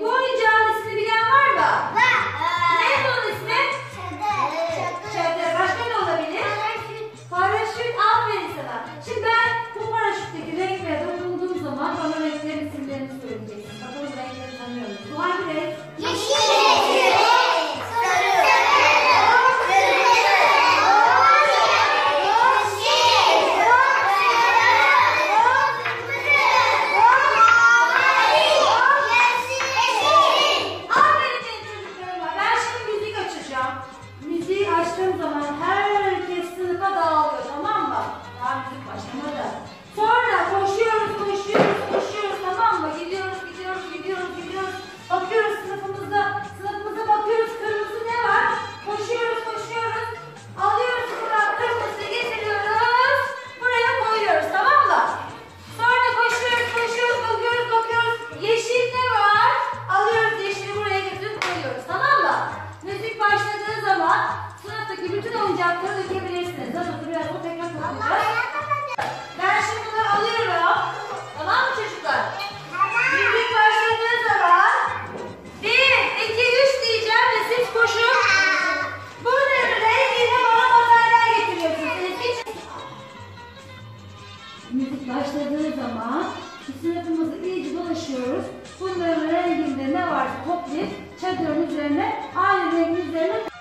Bu oyuncağın ismini bilen var mı? Ne bunun ismi? Çadır. Başka ne olabilir? Paraşüt. Aferin sana. Şimdi ben bu paraşütteki renklere dokunduğum zaman bana renklerin isimlerini söyleyeceksin. Bakalım renkleri tanıyoruz. Bu hangi renk? Oyuncakları dökebilirsiniz. Nasıl biraz o tekrar toplayacağız. Ben şimdi bunları alıyorum. Tamam mı çocuklar? Müzik başladığı zaman bir, iki, üç diyeceğim ve siz koşun. Bunların rengiyle bana batarya getiriyorsunuz. Müzik başladığı zaman sınıfımızı iyice dolaşıyoruz. Bunların renginde ne varsa toplayıp çadırın üzerine aynı rengin üzerine